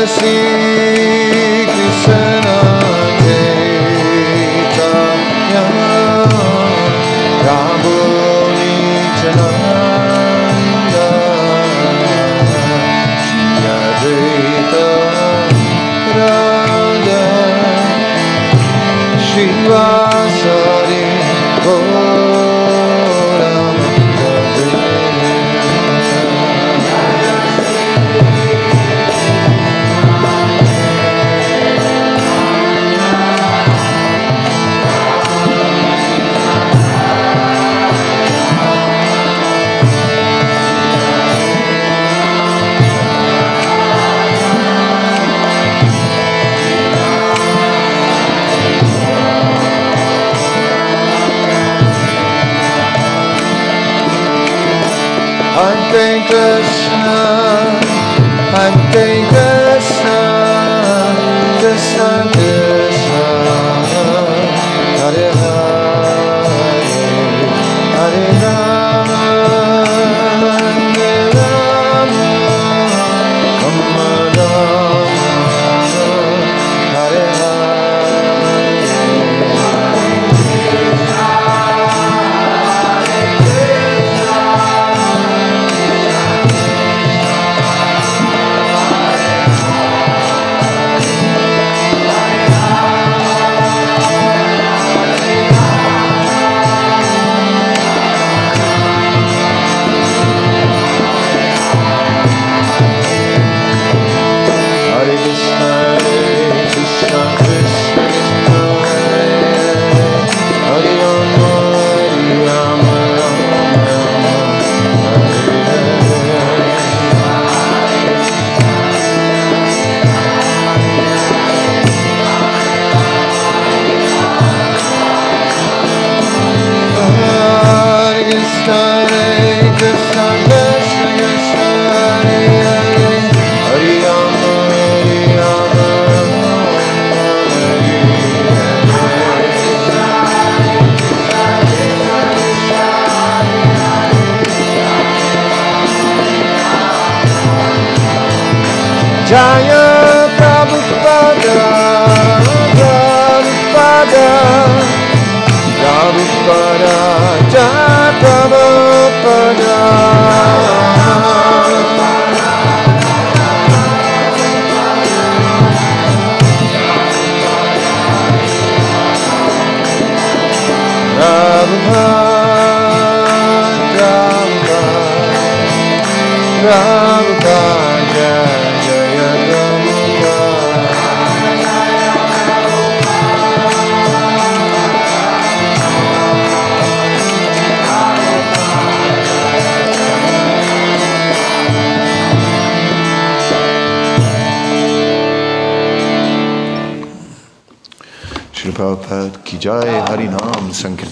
Jaya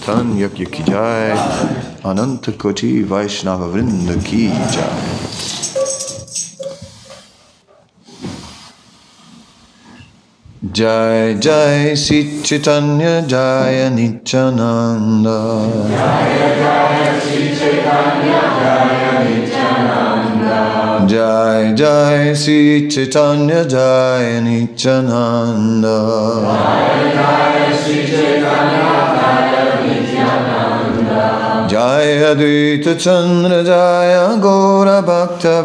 Nam Sankirtan Yajna ki jai, Ananta Koti Vaishnava Vrinda ki jai. Jai Jai Sri Chaitanya Jaya Nityananda Jai Jai Sri Chaitanya Jai Advaita Chandra Jaya Gaura Bhakta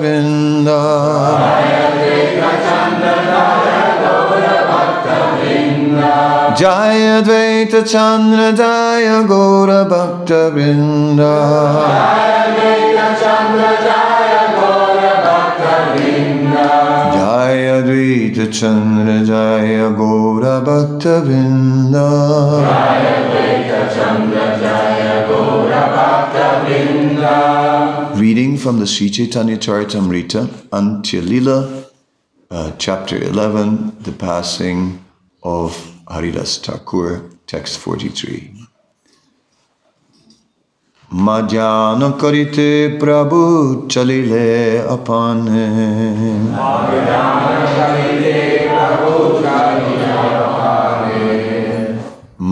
Jaya Advaita Chandra Jaya Gaura Bhakta Jaya Advaita Chandra Jaya Gaura Bhakta Reading from the Sri Chaitanya Charitamrita, Antya uh, chapter 11, the passing of Haridas Thakur, text 43. Majana karite prabhu chalile apane.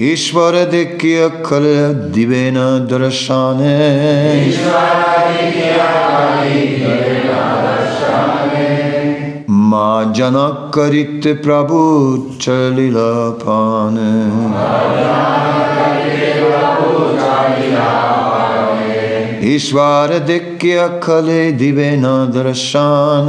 ईश्वर देखिए कल दिबेन दर्शन। माँ जनक करित प्रभु चलिल पान। ईश्वर खले दिवे न दर्शन।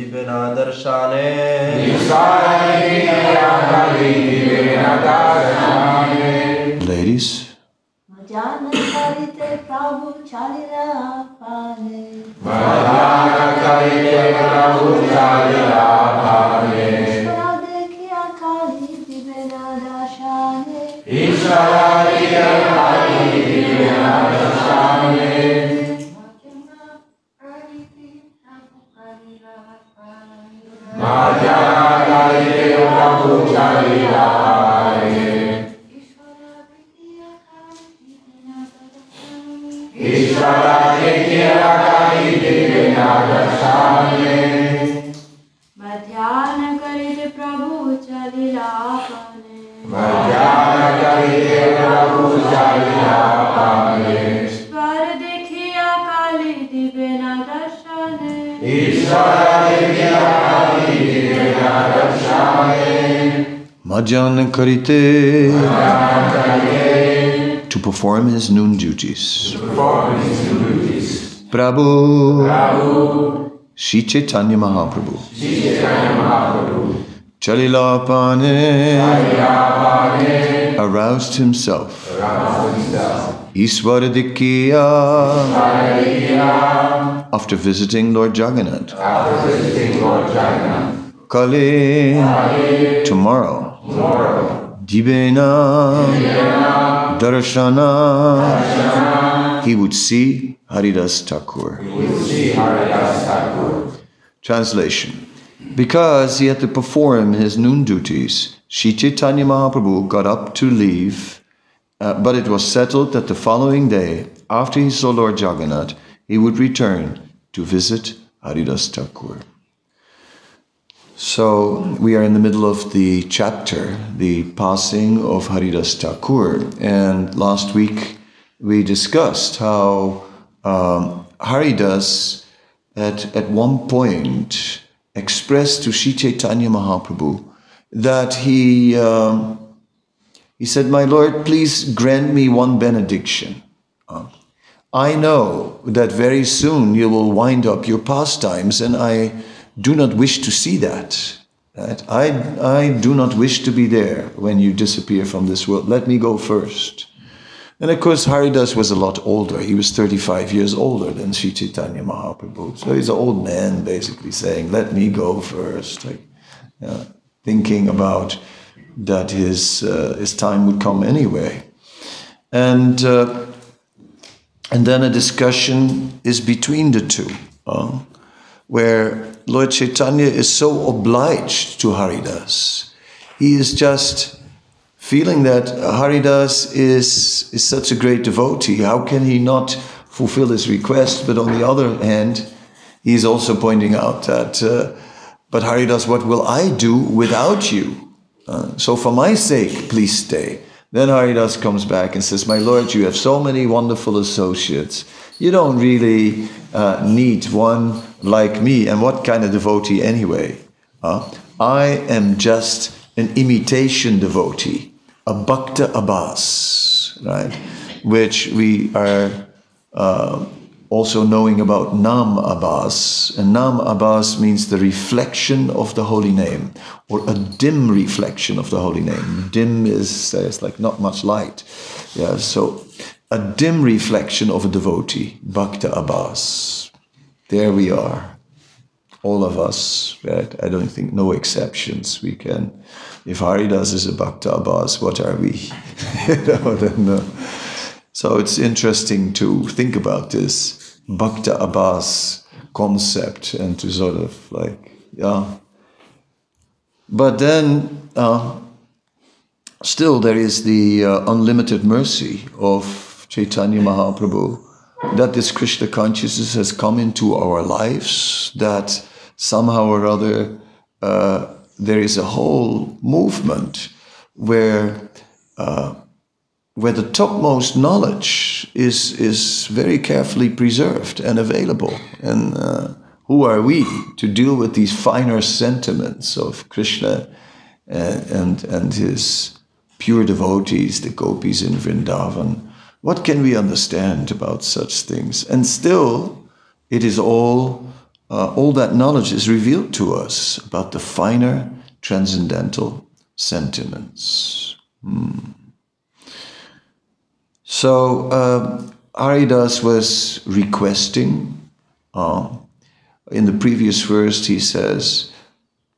बिना दर्शाने To perform his noon duties. Prabhu. Shri Chaitanya Mahaprabhu. Chalila Pane aroused himself. Iswaradikya after visiting Lord Jagannath. Kali tomorrow. Dibena Darshana he would see Haridas Thakur. Translation Because he had to perform his noon duties, Sri Chaitanya Mahaprabhu got up to leave, uh, but it was settled that the following day, after he saw Lord Jagannath, he would return to visit Haridas Thakur. So we are in the middle of the chapter, the passing of Haridas Thakur, and last week we discussed how um, Haridas at, at one point expressed to Sri Chaitanya Mahaprabhu that he, um, he said, My Lord, please grant me one benediction. Uh, I know that very soon you will wind up your pastimes, and I do not wish to see that. Right? I, I do not wish to be there when you disappear from this world. Let me go first. And of course, Haridas was a lot older. He was 35 years older than Sri Chaitanya Mahaprabhu. So he's an old man basically saying, Let me go first. Like, yeah, thinking about that his, uh, his time would come anyway. And, uh, and then a discussion is between the two, uh, where Lord Chaitanya is so obliged to Haridas. He is just feeling that Haridas is, is such a great devotee. How can he not fulfill his request? But on the other hand, he's also pointing out that, uh, but Haridas, what will I do without you? Uh, so for my sake, please stay. Then Haridas comes back and says, My Lord, you have so many wonderful associates. You don't really uh, need one like me. And what kind of devotee anyway? I am just an imitation devotee, a Bhakta Abhas, right? Which we are uh, also knowing about Nam Abhas. And Nam Abhas means the reflection of the holy name, or a dim reflection of the holy name. Dim is, uh, like not much light. Yeah, so a dim reflection of a devotee, Bhakta Abhas. There we are. All of us, right? I don't think no exceptions. We can, if Haridas is a Bhakta Abhas, what are we? you know, so it's interesting to think about this Bhakta Abhas concept and to sort of like, yeah. But then, uh, still, there is the uh, unlimited mercy of Chaitanya Mahaprabhu that this Krishna consciousness has come into our lives, that somehow or other uh, there is a whole movement where uh, where the topmost knowledge is is very carefully preserved and available. And uh, who are we to deal with these finer sentiments of Krishna and and, and his pure devotees, the gopis in Vrindavan? What can we understand about such things? And still, it is all uh, all that knowledge is revealed to us about the finer transcendental sentiments. Hmm. So uh, Haridas was requesting. Uh, in the previous verse, he says,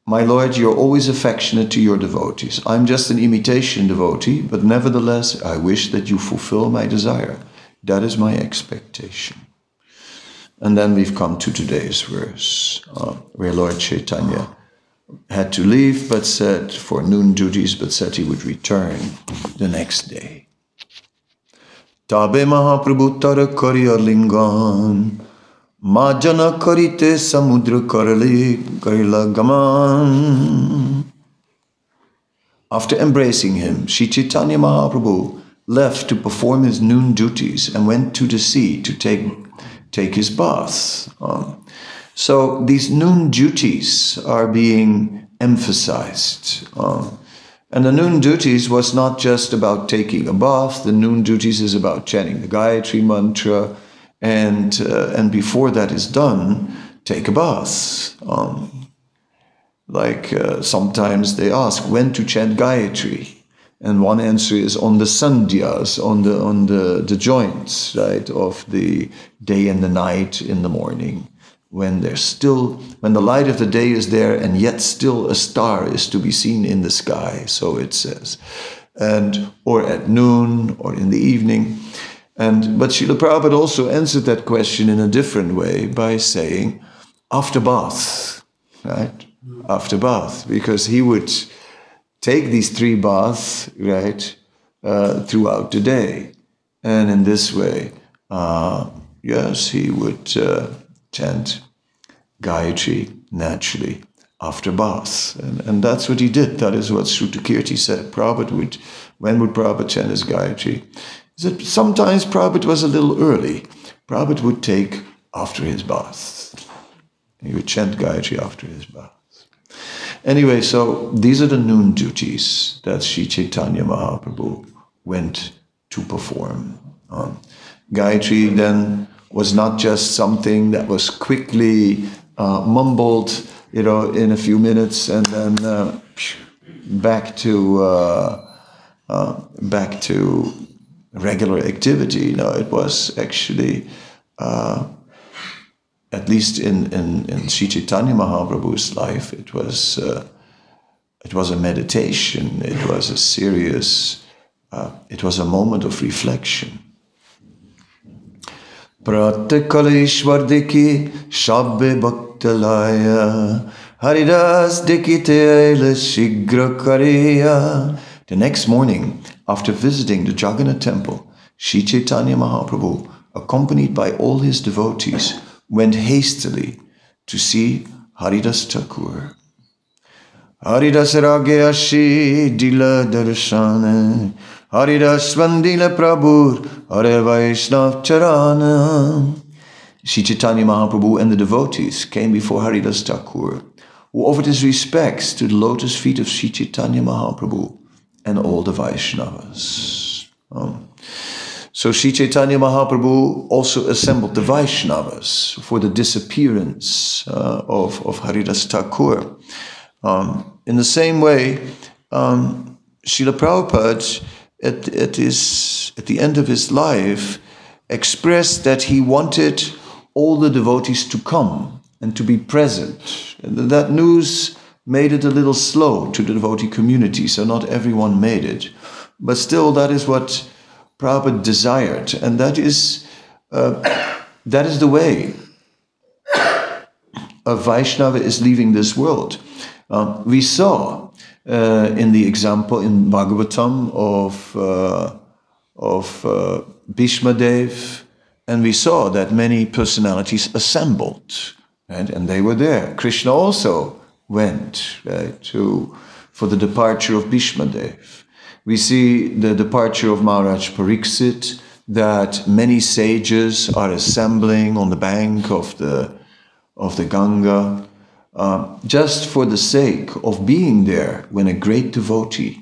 my Lord, you are always affectionate to your devotees. I'm just an imitation devotee, but nevertheless, I wish that you fulfill my desire. That is my expectation. And then we've come to today's verse, uh, where Lord Chaitanya had to leave, but said for noon duties, but said he would return the next day. Tabe Mahaprabhu Tarakariya Lingan. লিঙ্গন মা জন করিতে সমুদ্র করলি করিলা গমান After embracing him, Sri Chaitanya Mahaprabhu left to perform his noon duties and went to the sea to take, take his bath. Um, so these noon duties are being emphasized. Um, and the noon duties was not just about taking a bath. The noon duties is about chanting the Gayatri mantra, and uh, and before that is done, take a bath. Um, like uh, sometimes they ask when to chant Gayatri, and one answer is on the sandhyas, on the on the the joints, right, of the day and the night in the morning. When there's still when the light of the day is there and yet still a star is to be seen in the sky so it says. And or at noon or in the evening and but Srila Prabhupada also answered that question in a different way by saying after bath right after bath because he would take these three baths right uh, throughout the day and in this way uh, yes he would uh, chant Gayatri naturally after bath. And, and that's what he did. That is what Srutakirti said. Prabhupada would, when would Prabhupada chant his Gayatri? That sometimes Prabhupada was a little early. Prabhupada would take after his bath. He would chant Gayatri after his bath. Anyway, so these are the noon duties that Sri Chaitanya Mahaprabhu went to perform. Um, Gayatri then was not just something that was quickly uh, mumbled, you know, in a few minutes and then uh, back to uh, uh, back to regular activity. No, it was actually, uh, at least in in in Sri Chaitanya Mahaprabhu's life, it was uh, it was a meditation. It was a serious. Uh, it was a moment of reflection. Pratikaleeshwar diki Haridas dikite shigra kariya the next morning, after visiting the Jagannath temple, Sri Chaitanya Mahaprabhu, accompanied by all his devotees, went hastily to see Haridas Thakur. Haridas rage ashi dila darshana. Haridas vandila prabhur Hare Vaishnav charana. Sri Chaitanya Mahaprabhu and the devotees came before Haridas Thakur, who offered his respects to the lotus feet of Sri Chaitanya Mahaprabhu and all the Vaishnavas. Um, so Sri Chaitanya Mahaprabhu also assembled the Vaishnavas for the disappearance uh, of, of Haridas Thakur. Um, in the same way, um, Srila Prabhupada, at, at, his, at the end of his life, expressed that he wanted all the devotees to come and to be present. And that news made it a little slow to the devotee community, so not everyone made it. But still, that is what Prabhupada desired, and that is, uh, that is the way a Vaishnava is leaving this world. Uh, we saw uh, in the example in Bhagavatam of, uh, of uh, Bhishma Dev, and we saw that many personalities assembled, right? and they were there. Krishna also went right, to, for the departure of Bhishmadev. We see the departure of Maharaj Pariksit, that many sages are assembling on the bank of the, of the Ganga, uh, just for the sake of being there when a great devotee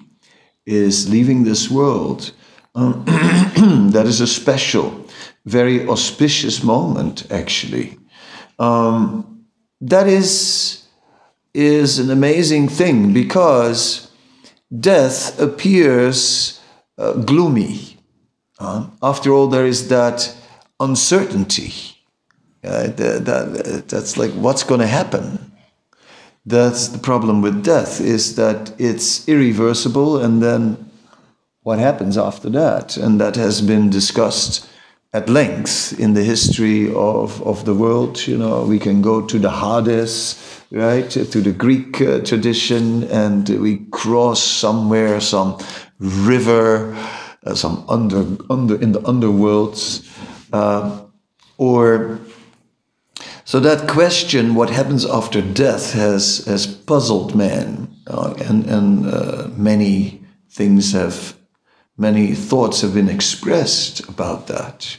is leaving this world. Um, that is a special, very auspicious moment, actually. Um, that is is an amazing thing because death appears uh, gloomy. Uh, after all, there is that uncertainty. Uh, that, that, that's like what's going to happen. That's the problem with death is that it's irreversible, and then what happens after that? And that has been discussed at length in the history of, of the world. You know, we can go to the Hades right, to the Greek uh, tradition, and we cross somewhere, some river, uh, some under, under in the underworlds, uh, or so that question, what happens after death, has has puzzled man, uh, and and uh, many things have, many thoughts have been expressed about that.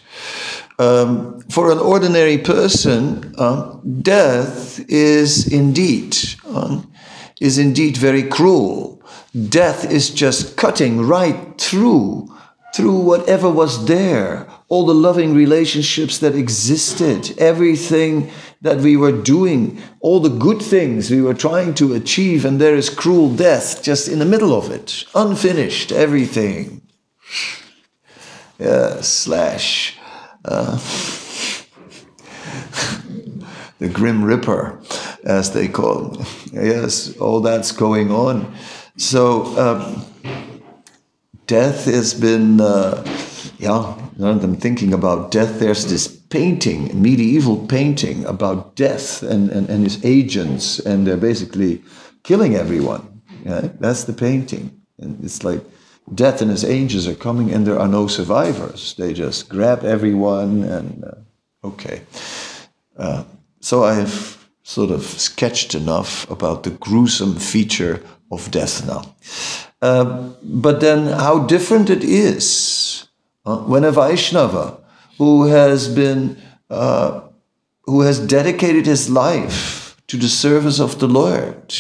Um, for an ordinary person, uh, death is indeed um, is indeed very cruel. Death is just cutting right through through whatever was there, all the loving relationships that existed, everything that we were doing, all the good things we were trying to achieve, and there is cruel death just in the middle of it, unfinished, everything. Yeah, slash uh, the Grim Ripper, as they call. Yes, all that's going on. So um, death has been, uh, yeah. I'm thinking about death. There's this painting, medieval painting about death and, and, and his agents, and they're basically killing everyone. Yeah? That's the painting. And it's like death and his angels are coming and there are no survivors. They just grab everyone and uh, okay. Uh, so I have sort of sketched enough about the gruesome feature of death now. Uh, but then how different it is Uh, when a Vaishnava who has been, uh, who has dedicated his life to the service of the Lord,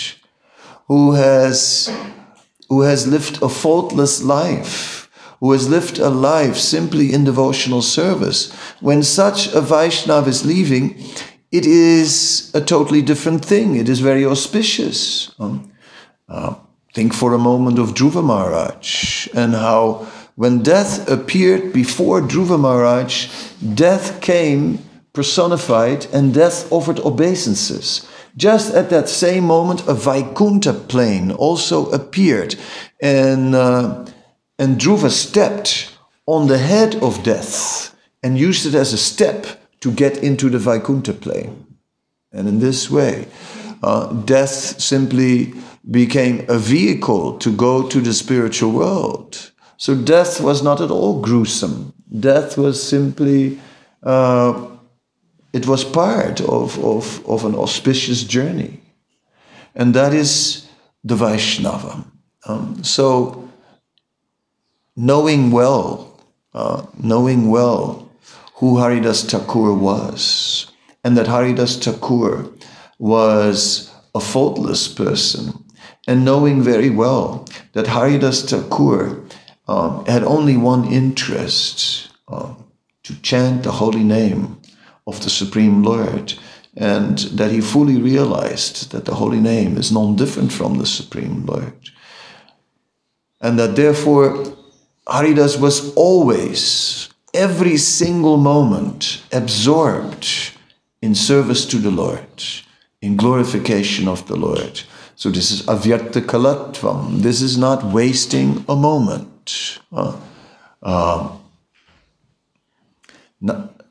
who has, who has lived a faultless life, who has lived a life simply in devotional service, when such a Vaishnava is leaving, it is a totally different thing. It is very auspicious. Um, uh, think for a moment of Dhruva Maharaj and how when death appeared before Dhruva Maharaj, death came personified and death offered obeisances. Just at that same moment, a Vaikuntha plane also appeared, and, uh, and Dhruva stepped on the head of death and used it as a step to get into the Vaikuntha plane. And in this way, uh, death simply became a vehicle to go to the spiritual world. So death was not at all gruesome. Death was simply, uh, it was part of, of, of an auspicious journey. And that is the Vaishnava. Um, so, knowing well, uh, knowing well who Haridas Thakur was, and that Haridas Thakur was a faultless person, and knowing very well that Haridas Thakur um, had only one interest um, to chant the holy name of the Supreme Lord, and that he fully realized that the holy name is non different from the Supreme Lord. And that therefore Haridas was always, every single moment, absorbed in service to the Lord, in glorification of the Lord. So this is avyartha kalatvam. This is not wasting a moment. Uh, uh,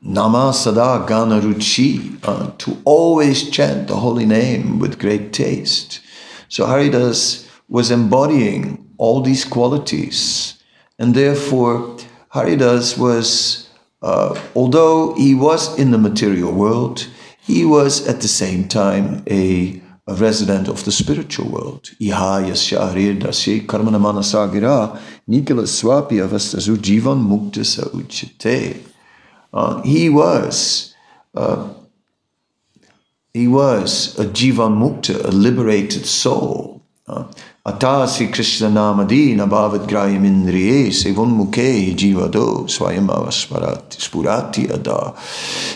Nama sada gana ruchi, uh, to always chant the holy name with great taste. So Haridas was embodying all these qualities, and therefore Haridas was, uh, although he was in the material world, he was at the same time a, a resident of the spiritual world. Iha yasya dasye karmana manasagira nikala swapi avastasu jivan mukta sa uchite. Uh, he was uh, he was a jivan mukta, a liberated soul. Uh, Atasi Krishna Namadi Nabhavat Grayam Indriye Sevon Mukhe Jivado Swayam Spurati Ada.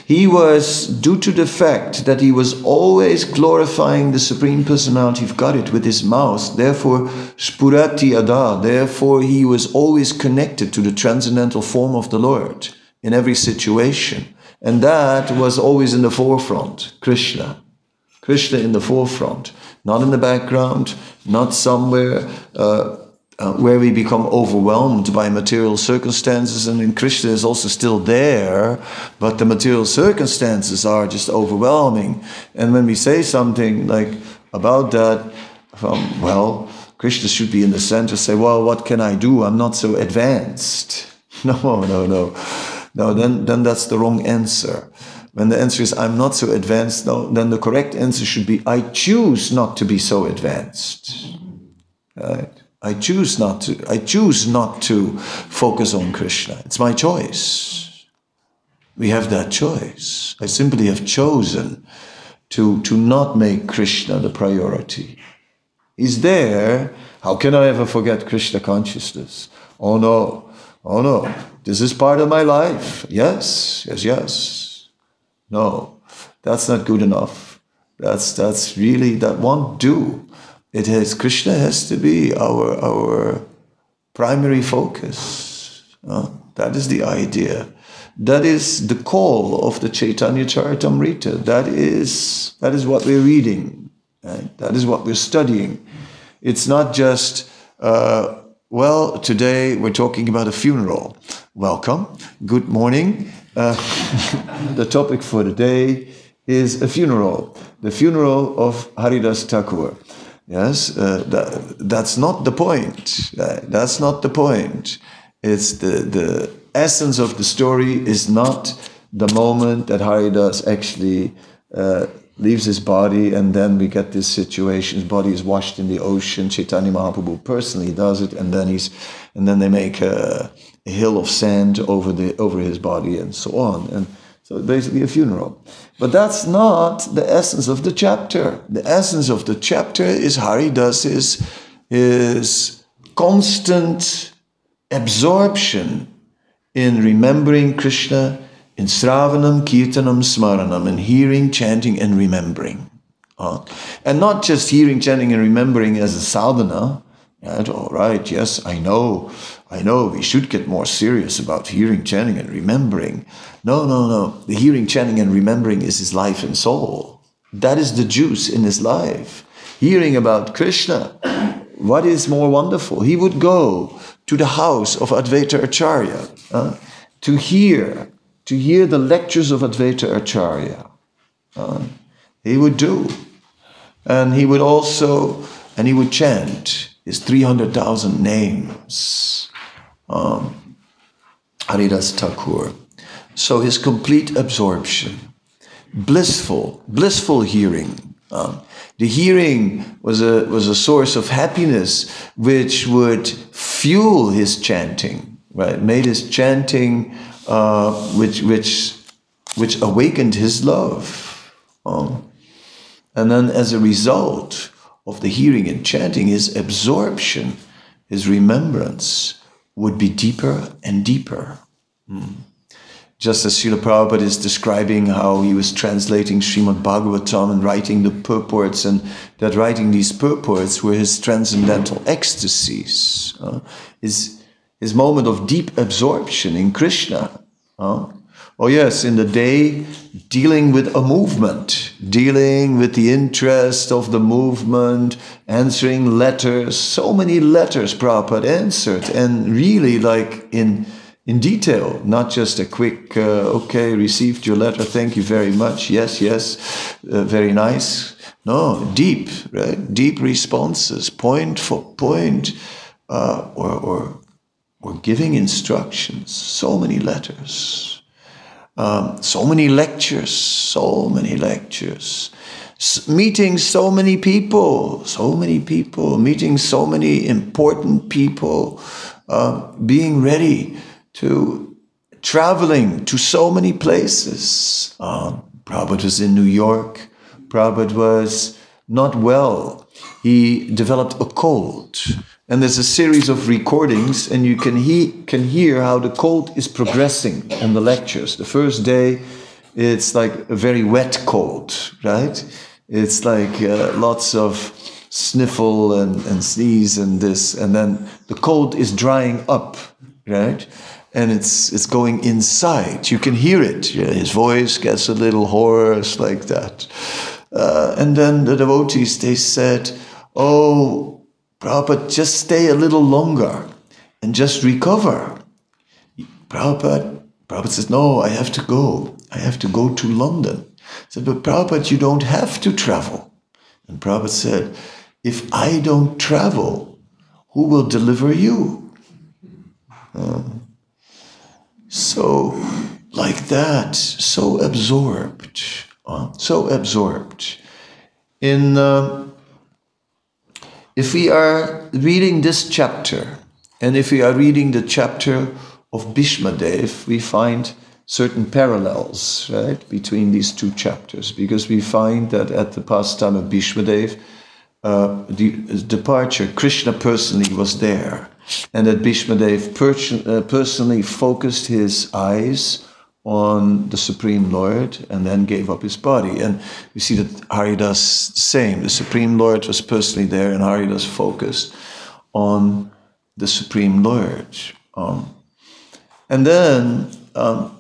He was, due to the fact that he was always glorifying the Supreme Personality of Godhead with his mouth, therefore Spurati Ada, therefore he was always connected to the transcendental form of the Lord in every situation. And that was always in the forefront, Krishna. Krishna in the forefront, not in the background, not somewhere uh, uh, where we become overwhelmed by material circumstances. And in Krishna is also still there, but the material circumstances are just overwhelming. And when we say something like about that, um, well, Krishna should be in the center, say, well, what can I do? I'm not so advanced. No, no, no. No, then, then that's the wrong answer. When the answer is, I'm not so advanced, no, then the correct answer should be, I choose not to be so advanced. Right? I choose not to, I choose not to focus on Krishna. It's my choice. We have that choice. I simply have chosen to, to not make Krishna the priority. He's there. How can I ever forget Krishna consciousness? Oh no, oh no. This is part of my life. Yes, yes, yes. No, that's not good enough. That's that's really that won't do. It has Krishna has to be our our primary focus. Uh, that is the idea. That is the call of the Chaitanya Charitamrita. That is that is what we're reading. Right? That is what we're studying. It's not just uh, well. Today we're talking about a funeral welcome. Good morning. Uh, the topic for the day is a funeral, the funeral of Haridas Thakur. Yes, uh, that, that's not the point. Uh, that's not the point. It's the, the essence of the story is not the moment that Haridas actually uh, leaves his body, and then we get this situation. His body is washed in the ocean. Chaitanya Mahaprabhu personally does it, and then he's, and then they make a, a hill of sand over the over his body, and so on. And so basically a funeral. But that's not the essence of the chapter. The essence of the chapter is Haridas's his constant absorption in remembering Krishna, in Sravanam, Kirtanam, Smaranam, in hearing, chanting, and remembering. Uh, and not just hearing, chanting, and remembering as a sadhana. All right, yes, I know, I know we should get more serious about hearing, chanting, and remembering. No, no, no. The hearing, chanting, and remembering is his life and soul. That is the juice in his life. Hearing about Krishna, what is more wonderful? He would go to the house of Advaita Acharya uh, to hear, to hear the lectures of Advaita Acharya. Uh, he would do. And he would also, and he would chant his 300,000 names. Um, Haridas Thakur. So his complete absorption, blissful, blissful hearing. Um, the hearing was a, was a source of happiness which would fuel his chanting, right? Made his chanting, uh, which, which, which awakened his love. Um, and then as a result of the hearing and chanting, his absorption, his remembrance would be deeper and deeper. Mm just as Srila Prabhupada is describing how he was translating Srimad Bhagavatam and writing the purports, and that writing these purports were his transcendental ecstasies, uh, his, his moment of deep absorption in Krishna. Uh. Oh, yes, in the day, dealing with a movement, dealing with the interest of the movement, answering letters, so many letters Prabhupada answered, and really like in in detail, not just a quick, uh, okay, received your letter, thank you very much, yes, yes, uh, very nice. No, deep, right? Deep responses, point for point, uh, or, or, or giving instructions. So many letters, um, so many lectures, so many lectures. S- meeting so many people, so many people, meeting so many important people, uh, being ready to traveling to so many places. Um, Prabhupada was in New York. Prabhupada was not well. He developed a cold. And there's a series of recordings, and you can, he, can hear how the cold is progressing in the lectures. The first day, it's like a very wet cold, right? It's like uh, lots of sniffle and, and sneeze and this, and then the cold is drying up, right? and it's it's going inside. You can hear it. His voice gets a little hoarse like that. Uh, and then the devotees they said, "Oh, Prabhupada, just stay a little longer and just recover." Prabhupada, Prabhupada says, "No, I have to go. I have to go to London." I said, "But Prabhupada, you don't have to travel." And Prabhupada said, "If I don't travel, who will deliver you?" Uh, so like that, so absorbed, uh, so absorbed. In uh, if we are reading this chapter, and if we are reading the chapter of Bhishmadev, we find certain parallels, right, between these two chapters, because we find that at the pastime of Bhishmadev, uh, the departure, Krishna personally was there and that Bhishmadev per- uh, personally focused his eyes on the Supreme Lord and then gave up his body. And we see that Haridas the same. The Supreme Lord was personally there, and Haridas focused on the Supreme Lord. Um, and then, um,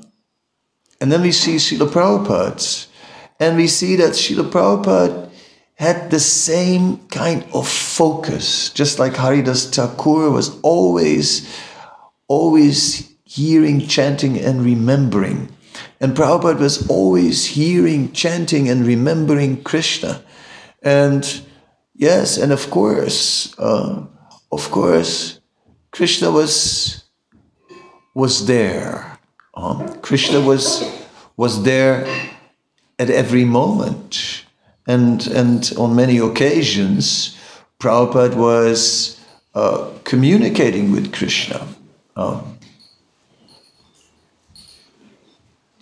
and then we see Srila Prabhupada, and we see that Srila Prabhupada had the same kind of focus, just like Haridas Thakur was always, always hearing, chanting, and remembering. And Prabhupada was always hearing, chanting, and remembering Krishna. And yes, and of course, uh, of course, Krishna was was there. Um, Krishna was was there at every moment and and on many occasions, Prabhupada was uh, communicating with Krishna. Um,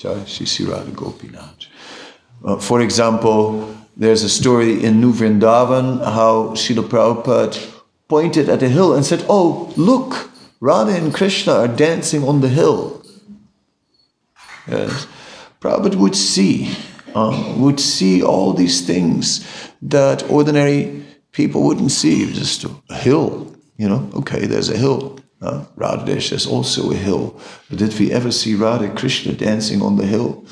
Jai Sri Radha Gopinath. Uh, for example, there's a story in New Vrindavan how Srila Prabhupada pointed at a hill and said, Oh, look, Radha and Krishna are dancing on the hill. Yes. Prabhupada would see, uh, would see all these things that ordinary people wouldn't see. Just a hill, you know, okay, there's a hill. Uh, Radhadesh is also a hill. But did we ever see Radha Krishna dancing on the hill?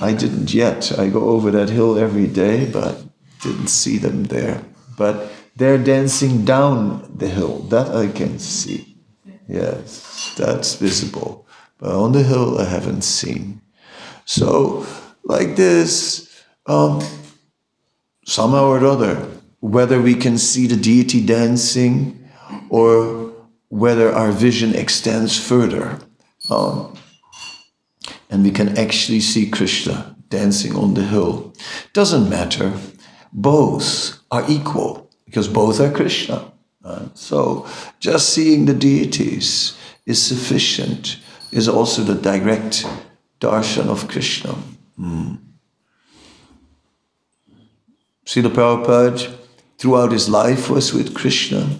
I didn't yet. I go over that hill every day, but didn't see them there. But they're dancing down the hill. That I can see. Yes, that's visible. But on the hill, I haven't seen. So, like this, um, somehow or other, whether we can see the deity dancing or whether our vision extends further. Um, and we can actually see Krishna dancing on the hill. Doesn't matter. Both are equal because both are Krishna. So just seeing the deities is sufficient, is also the direct darshan of Krishna. Mm. Srila Prabhupada, throughout his life, was with Krishna.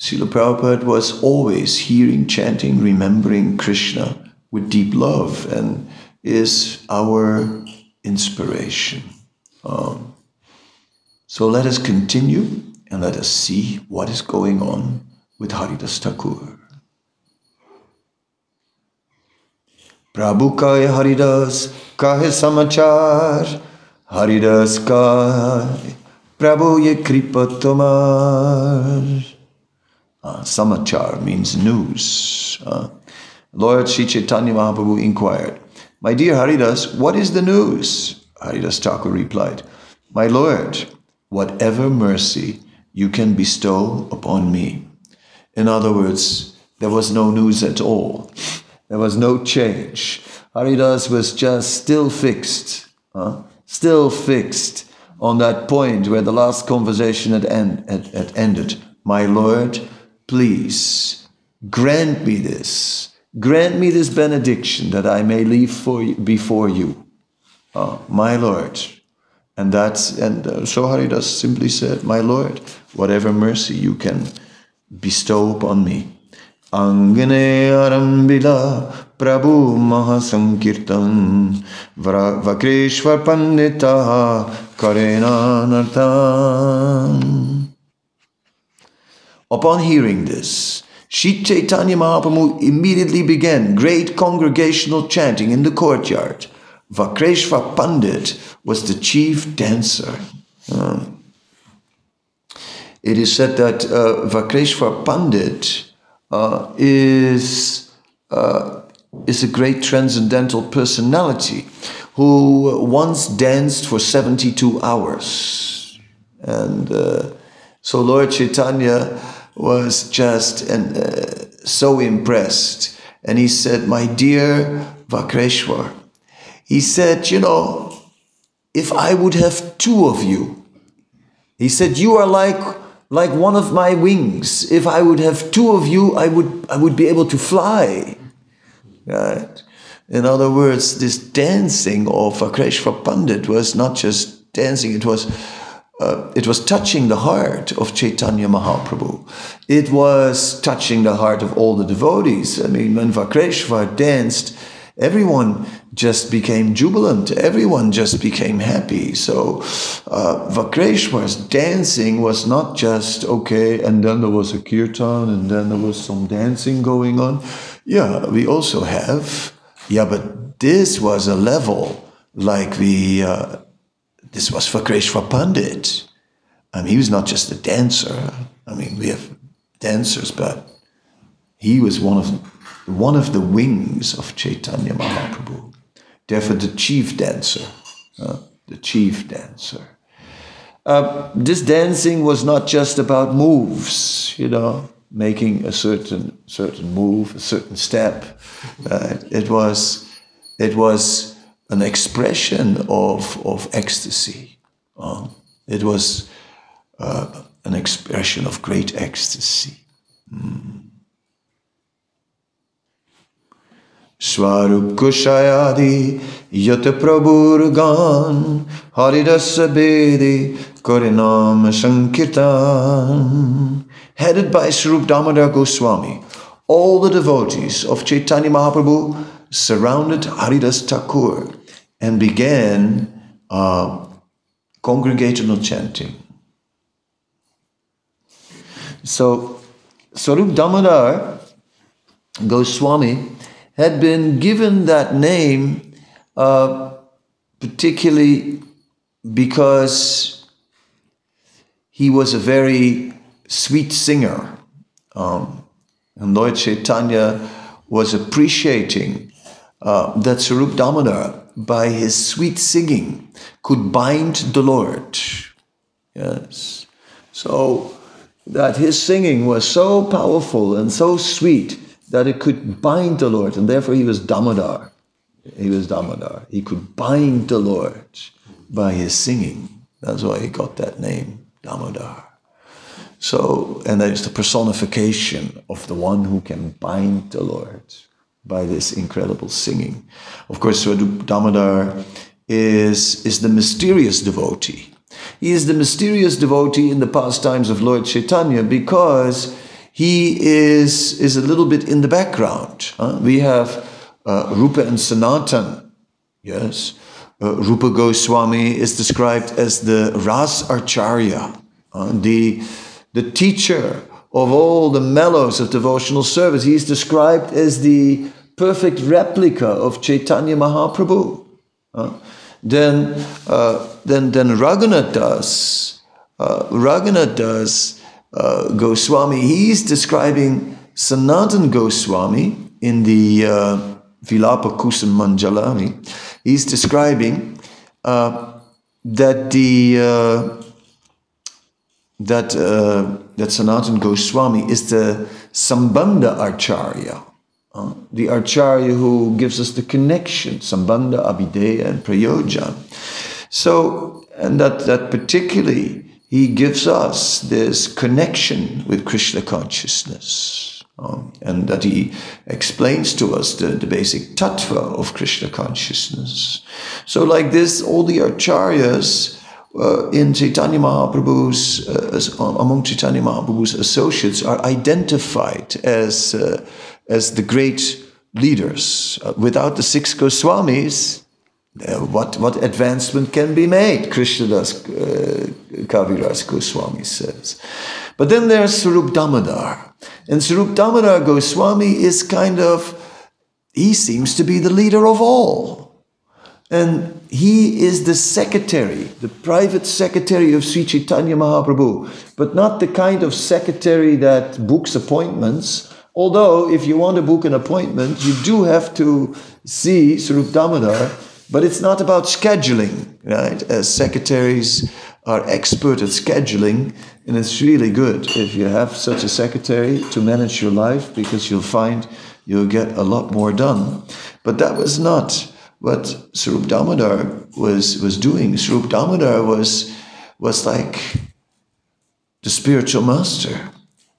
Srila Prabhupada was always hearing, chanting, remembering Krishna with deep love and is our inspiration. Um, so let us continue and let us see what is going on with Haridas Thakur. Prabhu Kaya Haridas Kahe Samachar Haridas Kaya Prabhu Ye Kripa Tomar uh, Samachar means news. Uh, Lord Sri Chaitanya Mahaprabhu inquired, My dear Haridas, what is the news? Haridas Thakur replied, My Lord, whatever mercy you can bestow upon me. In other words, there was no news at all. There was no change. Haridas was just still fixed, uh, still fixed on that point where the last conversation had, end, had, had ended. My Lord, please grant me this. Grant me this benediction that I may leave for you, before you, uh, my Lord. And that's and uh, so Haridas simply said, "My Lord, whatever mercy you can bestow upon me." Angane arambila Prabhu Mahasankirtan Vakreshwar Pandita Karena Nartan. Upon hearing this, Sri Chaitanya Mahaprabhu immediately began great congregational chanting in the courtyard. Vakreshwar Pandit was the chief dancer. Uh, it is said that uh, Vakreshwar Pandit uh, is, uh, is a great transcendental personality who once danced for 72 hours. And uh, so Lord Chaitanya was just and, uh, so impressed. And he said, My dear Vakreshwar, he said, You know, if I would have two of you, he said, You are like, like one of my wings. If I would have two of you, I would, I would be able to fly. Right? In other words, this dancing of Vakreshwar Pandit was not just dancing, it was uh, it was touching the heart of Chaitanya Mahaprabhu. It was touching the heart of all the devotees. I mean, when Vakreshwar danced, everyone just became jubilant. Everyone just became happy. So uh, Vakreshwar's dancing was not just, okay, and then there was a kirtan, and then there was some dancing going on. Yeah, we also have, yeah, but this was a level like we, uh, this was Vakreshwar Pandit. I mean, he was not just a dancer. I mean, we have dancers, but he was one of one of the wings of Chaitanya Mahaprabhu. Therefore, the chief dancer, uh, the chief dancer. Uh, this dancing was not just about moves, you know, making a certain certain move, a certain step. Uh, it was it was an expression of of ecstasy. Uh, It was uh, an expression of great ecstasy. Swarup Kushayadi Yata Prabhurgan Haridasa Bedi Korinam Sankirtan Headed by Swarup Damodar Goswami, all the devotees of Chaitanya Mahaprabhu surrounded Haridas Thakur and began uh, congregational chanting. So, Swarup Damodar Goswami had been given that name uh, particularly because he was a very sweet singer. Um, and Lord Chaitanya was appreciating uh, that Sarup Damodar, by his sweet singing, could bind the Lord. Yes. So that his singing was so powerful and so sweet that it could bind the Lord, and therefore he was Damodar. He was Damodar. He could bind the Lord by his singing. That's why he got that name, Damodar. So, and that is the personification of the one who can bind the Lord by this incredible singing. Of course, Swarup Damodar is, is the mysterious devotee. He is the mysterious devotee in the pastimes of Lord Chaitanya because he is, is a little bit in the background. huh? We have uh, Rupa and Sanatan, yes. Uh, Rupa Goswami is described as the Ras Acharya, uh, the, the teacher of all the mellows of devotional service. He is described as the perfect replica of Chaitanya Mahaprabhu. Uh, then, uh, then, then Raghunath Das, uh, Raghunath Das uh, Goswami, he's describing Sanatan Goswami in the uh, Vilapa Kusumanjali. He's describing uh, that the uh, that uh, that Sanatan Goswami is the Sambandha Acharya, uh, the Acharya who gives us the connection, Sambandha, Abhidheya, and Prayojan. So, and that that particularly he gives us this connection with Krishna consciousness. um, and that he explains to us the, the basic tattva of Krishna consciousness. So, like this, all the acharyas uh, in Chaitanya Mahaprabhu's, uh, as, among Chaitanya Mahaprabhu's associates, are identified as, uh, as the great leaders. Uh, without the six Goswamis, uh, what, what advancement can be made? Krishnadas uh, Kaviraj Goswami says. But then there's Sarup Damodar. And Sarup Damodar Goswami is kind of, he seems to be the leader of all. And he is the secretary, the private secretary of Sri Chaitanya Mahaprabhu, but not the kind of secretary that books appointments. Although, if you want to book an appointment, you do have to see Sarup Damodar, but it's not about scheduling, right? As secretaries are expert at scheduling, and it's really good if you have such a secretary to manage your life because you'll find you'll get a lot more done. But that was not what Sarup Damodar was, was doing. Sarup Damodar was, was like the spiritual master,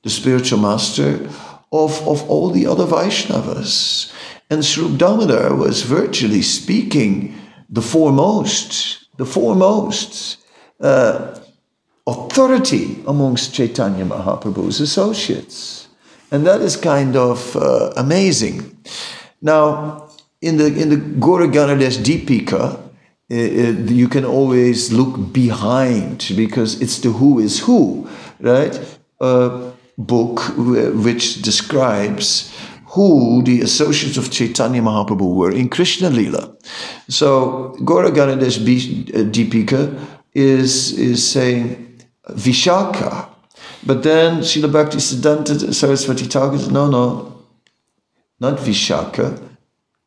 the spiritual master of, of all the other Vaishnavas. And Sarup Damodar was virtually speaking the foremost, the foremost uh, authority amongst Chaitanya Mahaprabhu's associates. And that is kind of uh, amazing. Now, in the, in the Gaura Ganoddesha Dipika, uh, uh, you can always look behind because it's the who is who, right? A book which describes who the associates of Chaitanya Mahaprabhu were in Krishna Lila. So Gaura Ganoddesha Dipika is, is saying Vishaka. But then Srila Bhakti Siddhanta Saraswati Thakur no, no, not Vishaka,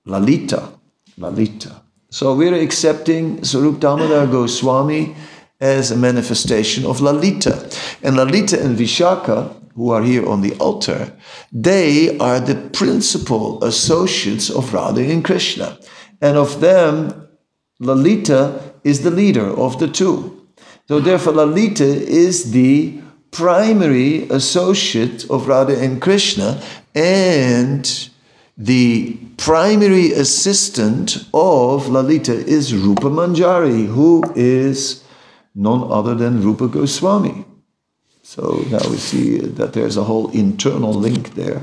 Lalita. Lalita. So we're accepting Sarup Damodar Goswami as a manifestation of Lalita. And Lalita and Vishaka, who are here on the altar, they are the principal associates of Radha and Krishna. And of them, Lalita is the leader of the two. So therefore, Lalita is the primary associate of Radha and Krishna, and the primary assistant of Lalita is Rupa Manjari, who is none other than Rupa Goswami. So now we see that there's a whole internal link there,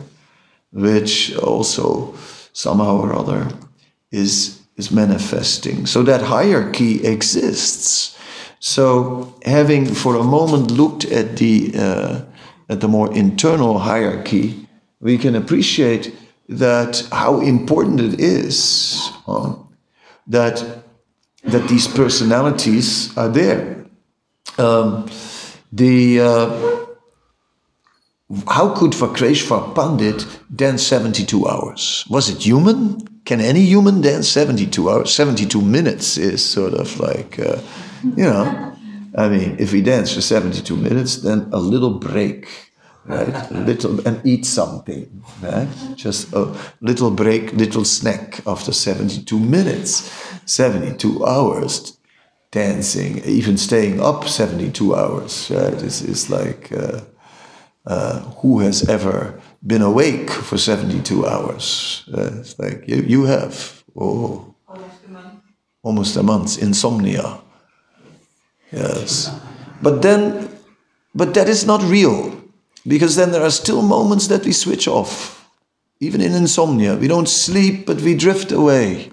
which also somehow or other is, is manifesting. So that hierarchy exists. So having for a moment looked at the, uh, at the more internal hierarchy, we can appreciate that how important it is uh, that, that these personalities are there. Um, the uh, how could Vakreshwar Pandit dance 72 hours? Was it human? Can any human dance 72 hours? 72 minutes is sort of like, uh, you know, I mean, if we dance for 72 minutes, then a little break, right? Little, and eat something, right? Just a little break, little snack after 72 minutes. 72 hours dancing, even staying up 72 hours, right? Is, is like, uh, uh, who has ever been awake for 72 hours? Uh, it's like, you, you have. Oh, Almost a month. almost a month, insomnia. Yes. But then, but that is not real, because then there are still moments that we switch off. Even in insomnia, we don't sleep, but we drift away.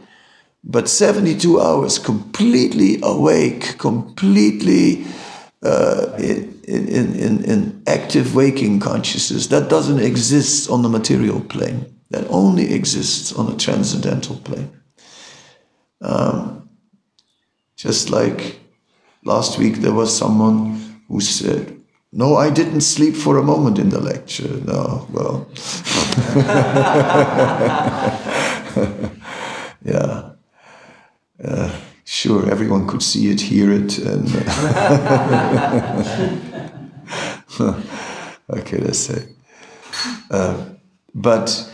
But 72 hours completely awake, completely uh, in, in, in, in active waking consciousness, that doesn't exist on the material plane. That only exists on a transcendental plane. Um, just like last week, there was someone who said, No, I didn't sleep for a moment in the lecture. No, well. yeah. Uh, sure, everyone could see it, hear it, and. okay, let's say. Uh, but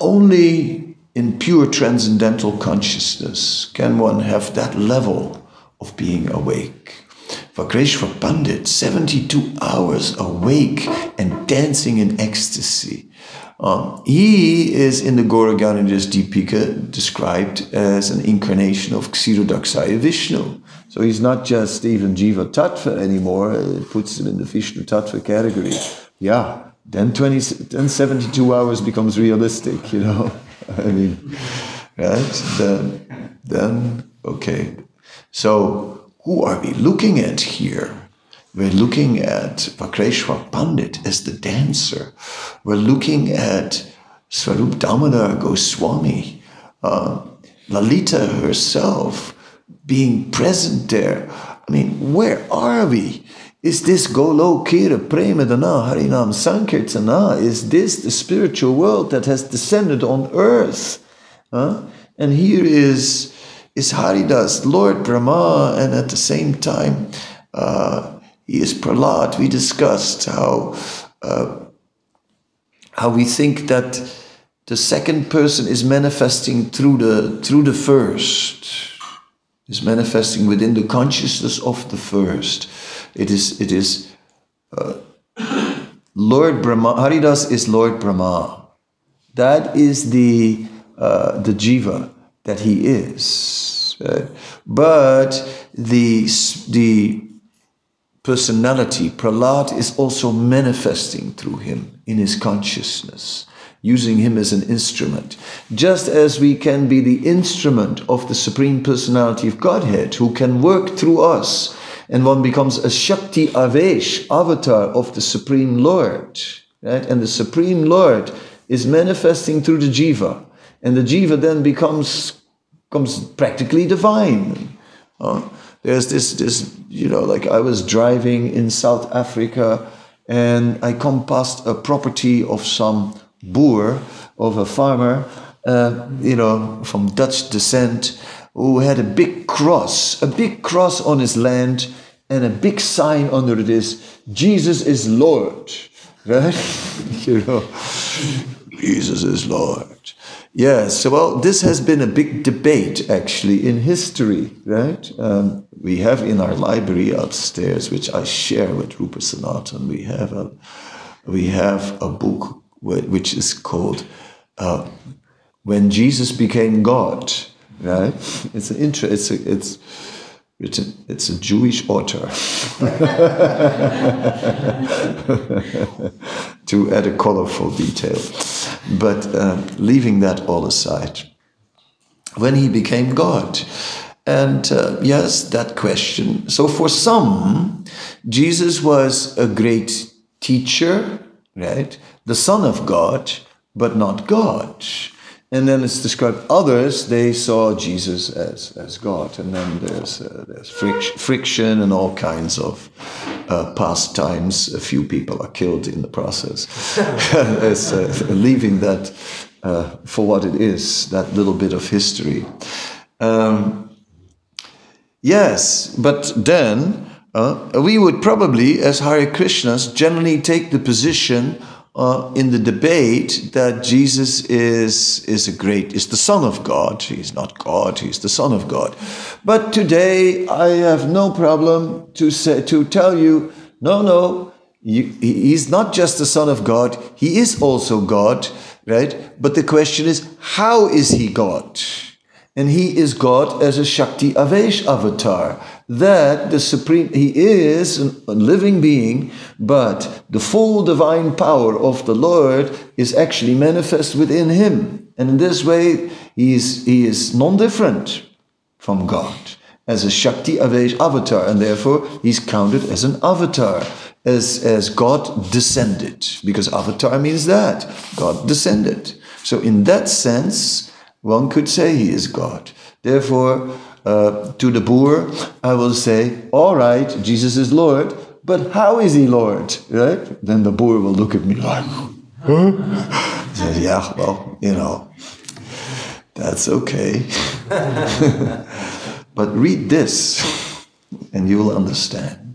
only in pure transcendental consciousness can one have that level of being awake. Vakreshwar Pandit, 72 hours awake and dancing in ecstasy. Um, he is in the Gaura Ganoddesha Dipika described as an incarnation of Ksirodakasayi Vishnu. So he's not just even Jiva Tattva anymore, it puts him in the Vishnu Tattva category. Yeah, then 20, then 72 hours becomes realistic, you know. I mean, right? Then, then, okay. So, who are we looking at here? We're looking at Vakreshwar Pandit as the dancer. We're looking at Swarup Damodar Goswami, uh, Lalita herself being present there. I mean, where are we? Is this Golokera Premadhana Harinam Sankirtana? Is this the spiritual world that has descended on earth? Huh? And here is, is Haridas, Lord Brahma, and at the same time, uh, he is Prahlad. We discussed how, uh, how we think that the second person is manifesting through the, through the first, is manifesting within the consciousness of the first. It is, it is uh, Lord Brahma, Haridas is Lord Brahma. That is the, uh, the jiva that he is. But the, the personality, Prahlad, is also manifesting through him in his consciousness, using him as an instrument. Just as we can be the instrument of the Supreme Personality of Godhead, who can work through us, and one becomes a Shakti Avesh, avatar of the Supreme Lord. Right? And the Supreme Lord is manifesting through the Jiva. And the Jiva then becomes, becomes practically divine. Uh, there's this, this, you know, like I was driving in South Africa and I come past a property of some boer, of a farmer, uh, you know, from Dutch descent, who had a big cross, a big cross on his land, and a big sign under it is, Jesus is Lord. Right? you know, Jesus is Lord. Yes, well, this has been a big debate actually in history, right? Um, we have in our library upstairs, which I share with Rupa Sanatan, we have a, we have a book which is called uh, When Jesus Became God, right? It's an intro, it's, a, it's written, it's a Jewish author. to add a colorful detail. But uh, leaving that all aside, when he became God, and uh, yes, that question. So for some, Jesus was a great teacher, right? The Son of God, but not God. And then it's described others, they saw Jesus as, as God. And then there's, uh, there's fric- friction and all kinds of uh, pastimes. A few people are killed in the process. as, uh, leaving that uh, for what it is, that little bit of history. Um, yes, but then uh, we would probably, as Hare Krishnas, generally take the position uh, in the debate that Jesus is is a great is the Son of God. He's not God. He's the Son of God. But today I have no problem to say to tell you, no, no. You, he's not just the Son of God. He is also God, right? But the question is, how is he God? And he is God as a Shakti Avesh avatar. That the supreme, he is a living being, but the full divine power of the Lord is actually manifest within him. And in this way, he is, he is non different from God as a Shakti Avesh avatar, and therefore he's counted as an avatar, as, as God descended, because avatar means that God descended. So, in that sense, one could say he is God. Therefore, uh, to the boer, I will say, all right, Jesus is Lord, but how is he Lord? Right? Then the boer will look at me like, huh? Says, yeah, well, you know, that's okay. but read this and you will understand.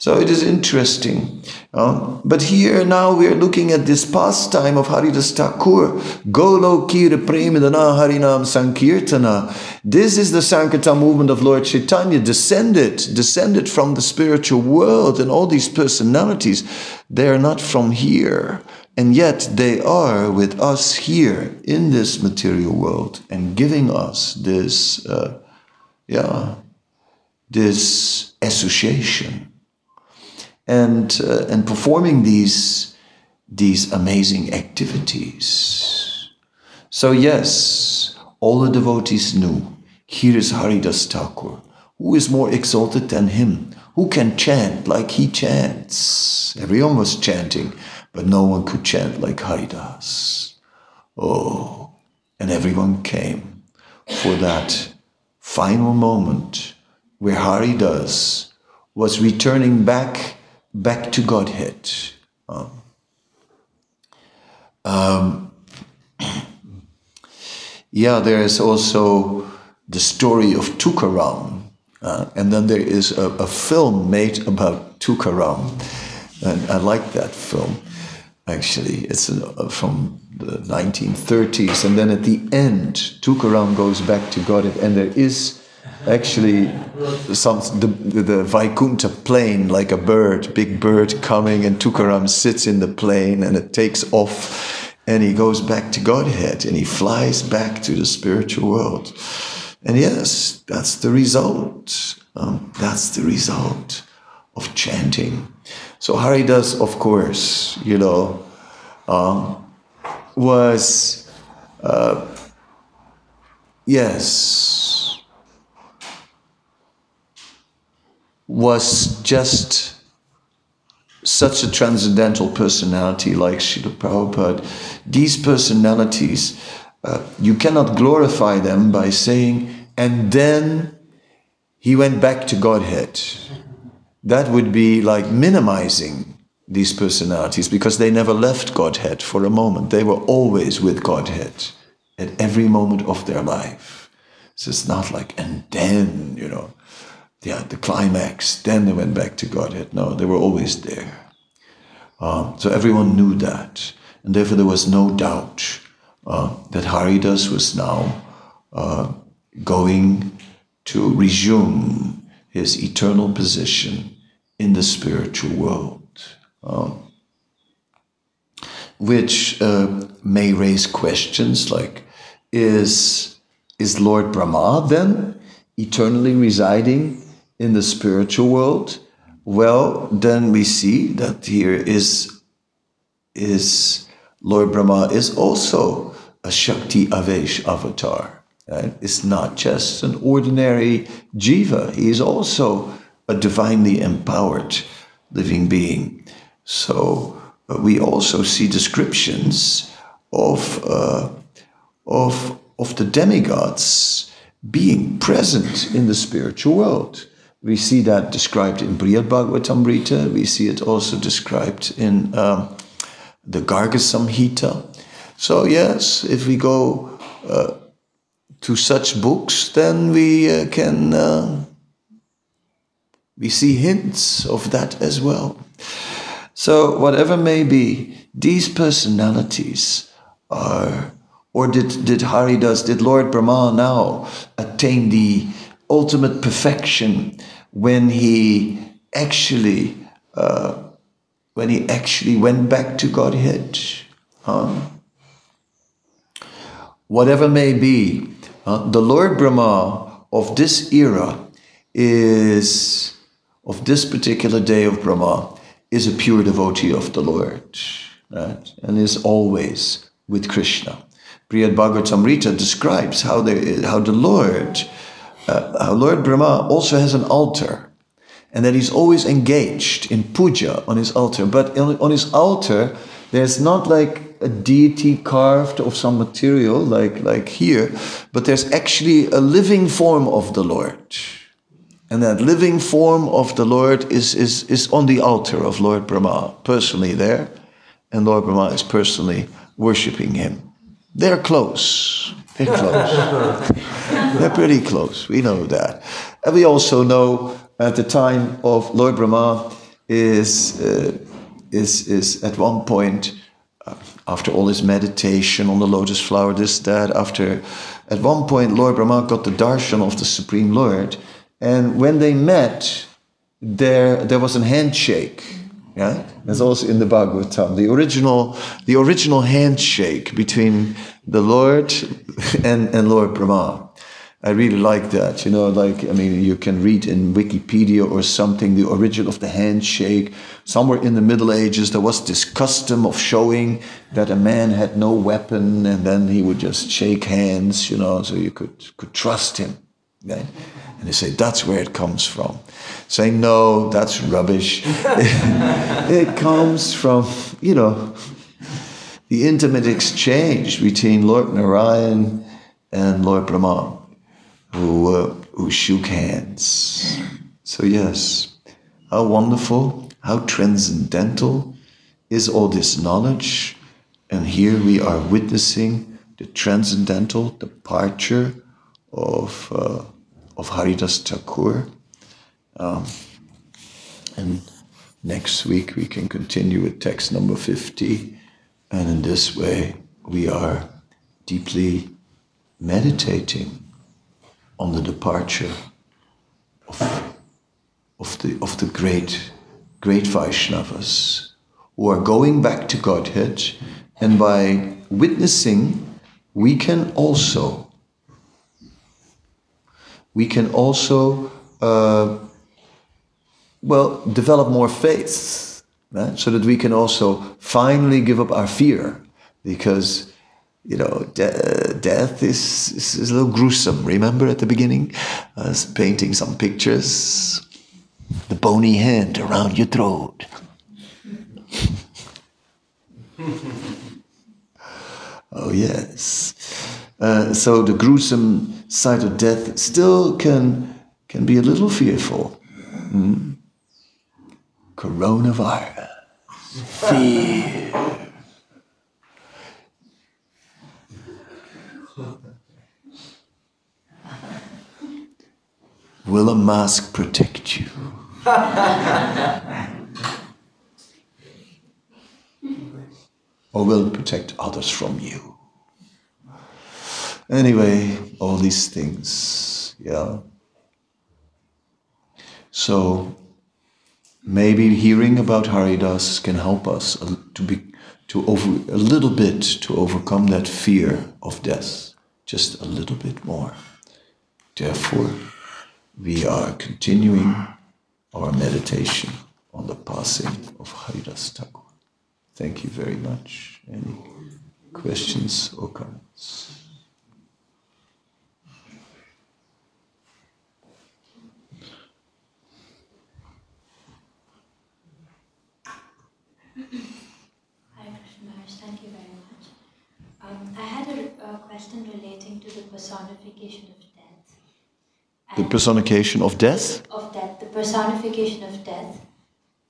So it is interesting. Uh, but here now we are looking at this pastime of Haridas Thakur, Golokera Premadhana Harinam Sankirtana. This is the Sankirtan movement of Lord Chaitanya, descended, descended from the spiritual world, and all these personalities, they are not from here. And yet they are with us here in this material world and giving us this, uh, yeah, this association and uh, and performing these these amazing activities. So yes, all the devotees knew here is Haridas Thakur. Who is more exalted than him? Who can chant like he chants? Everyone was chanting, but no one could chant like Haridas. Oh, and everyone came for that final moment where Haridas was returning back back to Godhead. Um, um, yeah, there is also the story of Tukaram, uh, and then there is a, a, film made about Tukaram, and I like that film. Actually, it's uh, from the 1930s, and then at the end, Tukaram goes back to Godhead, and there is actually some the, the Vaikunta plane like a bird, big bird coming, and Tukaram sits in the plane and it takes off and he goes back to Godhead and he flies back to the spiritual world. And yes, that's the result. Um, that's the result of chanting. So Haridas, of course, you know, um, was uh, yes was just such a transcendental personality like Srila Prabhupada. These personalities, uh, you cannot glorify them by saying, and then he went back to Godhead. That would be like minimizing these personalities because they never left Godhead for a moment. They were always with Godhead at every moment of their life. So it's not like, and then, you know, yeah, the climax, then they went back to Godhead. No, they were always there. Um, so everyone knew that. And therefore there was no doubt uh, that Haridas was now uh, going to resume his eternal position in the spiritual world, uh, which uh, may raise questions like is, is Lord Brahma then eternally residing in the spiritual world? Well, then we see that here is, is Lord Brahma is also a Shakti Avesh avatar. Right? It's not just an ordinary jiva, he is also a divinely empowered living being. So uh, we also see descriptions of, uh, of, of the demigods being present in the spiritual world. We see that described in Bhagavatamrita. We see it also described in um, the Garga Samhita. So yes, if we go uh, to such books, then we uh, can uh, we see hints of that as well. So whatever may be, these personalities are, or did did Haridas, did Lord Brahma now attain the ultimate perfection when he actually uh, when he actually went back to Godhead? Huh? Whatever may be, uh, the Lord Brahma of this era is, of this particular day of Brahma, is a pure devotee of the Lord, right? And is always with Krishna. Brihad Bhagavatamrita describes how, there, how the Lord, uh, Lord Brahma also has an altar, and that he's always engaged in puja on his altar. But on, on his altar, there's not like a deity carved of some material like, like here, but there's actually a living form of the Lord. And that living form of the Lord is, is, is on the altar of Lord Brahma, personally there. And Lord Brahma is personally worshipping him. They're close. They're close. They're pretty close. We know that. And we also know at the time of Lord Brahma is, uh, is, is at one point after all his meditation on the lotus flower, this, that, after, at one point, Lord Brahma got the darshan of the Supreme Lord. And when they met, there, there was a handshake. Yeah, that's also in the Bhagavatam. The original, the original handshake between the Lord and, and Lord Brahma. I really like that. You know, like, I mean, you can read in Wikipedia or something the origin of the handshake. Somewhere in the Middle Ages, there was this custom of showing that a man had no weapon and then he would just shake hands, you know, so you could, could trust him. Right? And they say, that's where it comes from. Say, no, that's rubbish. it comes from, you know, the intimate exchange between Lord Narayan and Lord Brahma who, uh, who shook hands. So, yes, how wonderful, how transcendental is all this knowledge. And here we are witnessing the transcendental departure of, uh, of Haridas Thakur. Um, and next week we can continue with text number 50. And in this way, we are deeply meditating on the departure of, of, the, of the great, great Vaishnavas who are going back to Godhead, and by witnessing, we can also we can also uh, well develop more faith, right? so that we can also finally give up our fear, because you know, de- death is, is, is, a little gruesome. Remember at the beginning? Was painting some pictures. The bony hand around your throat. oh, yes. Uh, so the gruesome sight of death still can, can be a little fearful. Mm. Coronavirus. Fear. Will a mask protect you? or will it protect others from you? Anyway, all these things, yeah. So maybe hearing about Haridas can help us to be to over a little bit to overcome that fear of death, just a little bit more. Therefore, we are continuing our meditation on the passing of Haridas Thakur. Thank you very much. Any questions or comments? Hare, Krishna Maharaj. Thank you very much. Um, I had a, a question relating to the personification of death. The personification of death? of death, the personification of death.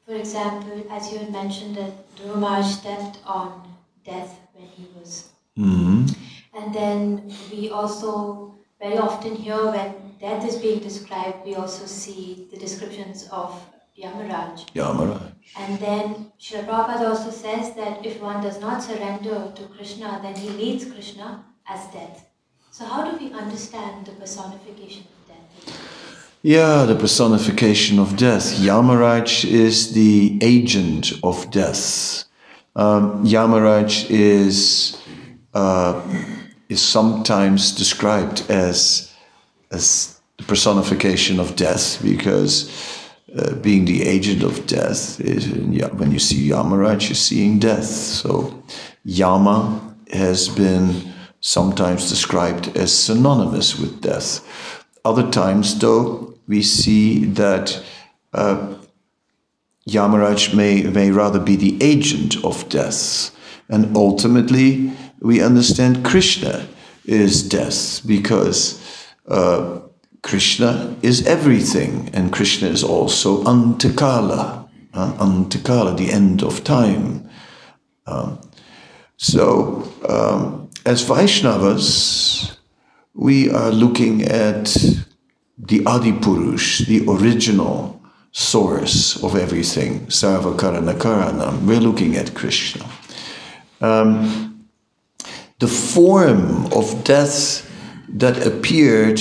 For example, as you had mentioned that Maharaj stepped on death when he was. hmm And then we also very often hear when death is being described, we also see the descriptions of Yamaraj. Yamaraj. And then Srila Prabhupada also says that if one does not surrender to Krishna, then he leads Krishna as death. So how do we understand the personification of death? Yeah, the personification of death. Yamaraj is the agent of death. Um, Yamaraj is uh, is sometimes described as as the personification of death because uh, being the agent of death is when you see Yamaraj, you're seeing death. So Yama has been sometimes described as synonymous with death. Other times, though, we see that uh, Yamaraj may, may rather be the agent of death. And ultimately, we understand Krishna is death because uh, Krishna is everything, and Krishna is also Antakala, uh, Antakala, the end of time. Um, so, um, as Vaishnavas, we are looking at the Adipurush, the original source of everything, Sarva Karana Karanam. We're looking at Krishna. Um, the form of death that appeared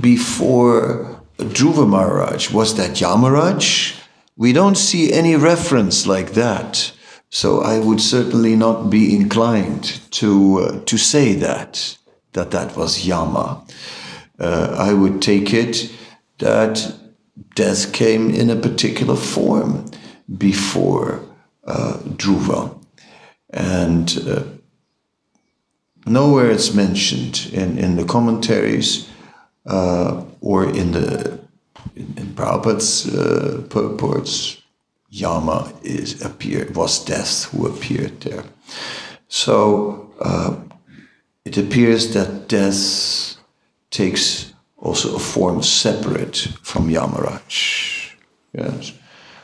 before Dhruva Maharaj was that Yamaraj. We don't see any reference like that. So I would certainly not be inclined to, uh, to say that, that that was Yama. Uh, I would take it that death came in a particular form before uh, Dhruva. And uh, nowhere it's mentioned in, in the commentaries uh, or in the in, in Prabhupada's uh, purports. Yama is appeared was death who appeared there. So uh, it appears that death takes also a form separate from Yamaraj. Yes.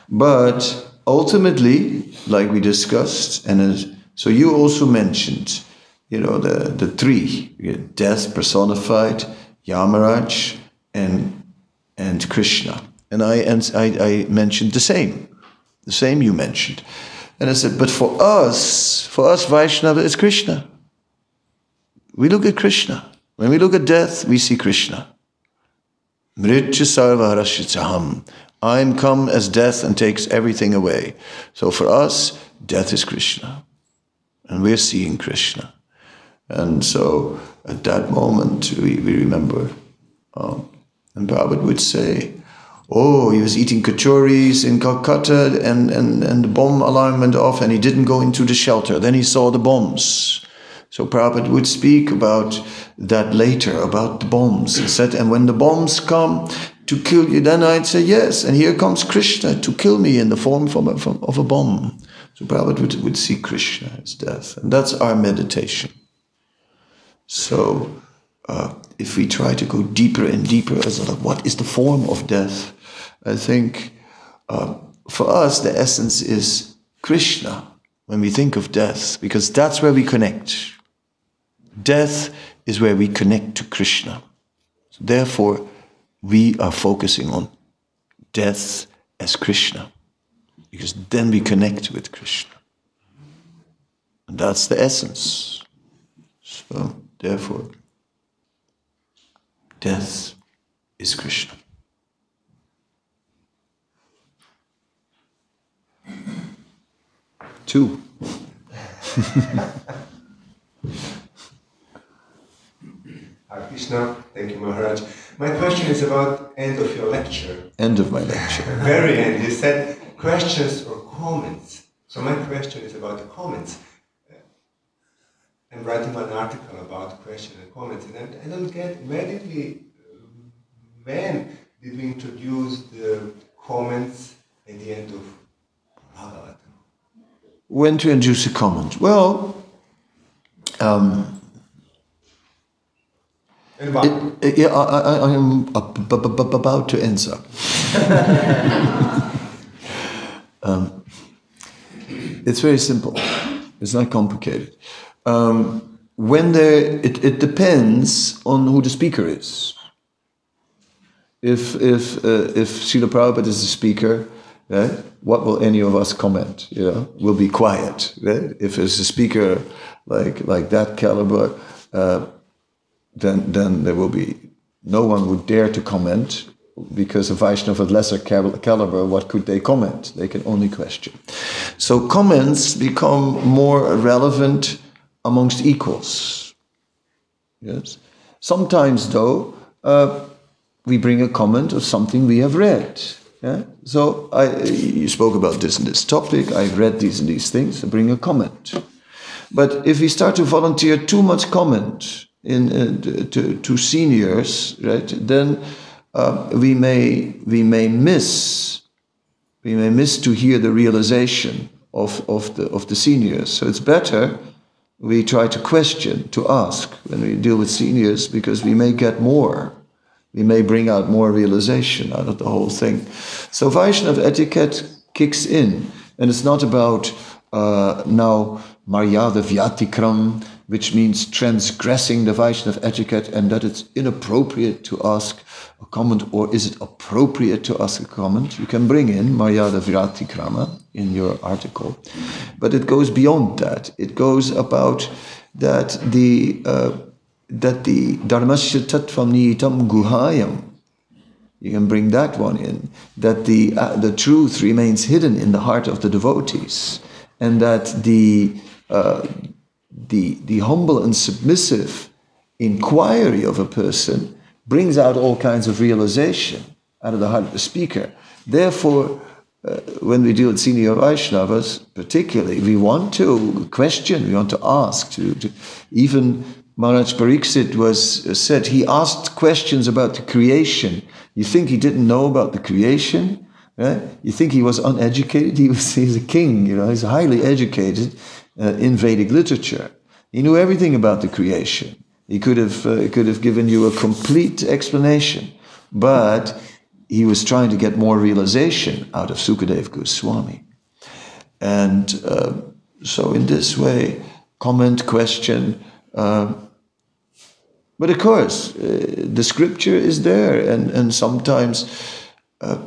But ultimately, like we discussed, and as, so you also mentioned, you know, the, the three death personified, Yamaraj, and, and Krishna. And I, and I, I mentioned the same, the same you mentioned. And I said, but for us, for us Vaishnava, it's Krishna. We look at Krishna. When we look at death, we see Krishna. Mritya sarva harashitsaham. I am come as death and takes everything away. So for us, death is Krishna. And we're seeing Krishna. And so at that moment, we, we remember. Um, and Prabhupada would say, Oh, he was eating kachoris in Calcutta and, and, and the bomb alarm went off and he didn't go into the shelter. Then he saw the bombs. So Prabhupada would speak about that later, about the bombs. He said, and when the bombs come to kill you, then I'd say, yes, and here comes Krishna to kill me in the form of a, of a bomb. So Prabhupada would, would see Krishna as death. And that's our meditation. So uh, if we try to go deeper and deeper as like, what is the form of death, I think uh, for us the essence is Krishna when we think of death, because that's where we connect. Death is where we connect to Krishna. So therefore, we are focusing on death as Krishna, because then we connect with Krishna. And that's the essence. So, therefore, death is Krishna. Two. Hare Krishna, thank you Maharaj. My question is about end of your lecture. End of my lecture. Very end, you said questions or comments. So my question is about the comments. I'm writing one article about questions and comments, and I- don't get where did we, when did we introduce the comments at the end of Bhagavatam? When to introduce the comments? Well, um? Uh, Yeah, I, I, I am ab- ab- ab- about to answer. um, it's very simple. It's not complicated. Um, when there, it, it depends on who the speaker is. If if uh, if Srila Prabhupada is the speaker, right, what will any of us comment? You know, we'll be quiet. Right? If it's a speaker like like that caliber. Uh, then then there will be no one would dare to comment because a Vaishnava of lesser caliber, what could they comment? They can only question. So comments become more relevant amongst equals. Yes. Sometimes, though, uh, we bring a comment of something we have read. Yeah? So I, you spoke about this and this topic. I've read these and these things. I bring a comment. But if we start to volunteer too much comment in uh, to, to seniors, right, then uh, we may we may miss we may miss to hear the realization of, of the of the seniors. So it's better we try to question, to ask when we deal with seniors, because we may get more. We may bring out more realization out of the whole thing. So Vaishnav etiquette kicks in, and it's not about uh, now Maryada Vyatikram, which means transgressing the Vaishnav etiquette and that it's inappropriate to ask a comment, or is it appropriate to ask a comment? You can bring in Maryada Vyatikrama in your article, but it goes beyond that. It goes about that the uh, that the Dharmasya Tattvam Nihitam Guhayam, you can bring that one in, that the, uh, the truth remains hidden in the heart of the devotees, and that the, uh, the, the humble and submissive inquiry of a person brings out all kinds of realization out of the heart of the speaker. Therefore, uh, when we deal with senior Vaishnavas, particularly, we want to question, we want to ask, to, to even Maharaj Pariksit was uh, said he asked questions about the creation. You think he didn't know about the creation? Right? You think he was uneducated? He was he's a king, you know, he's highly educated uh, in Vedic literature. He knew everything about the creation. He could have uh, could have given you a complete explanation, but he was trying to get more realization out of Sukadev Goswami. And uh, so, in this way, comment, question. Uh, but of course, uh, the scripture is there, and, and sometimes uh,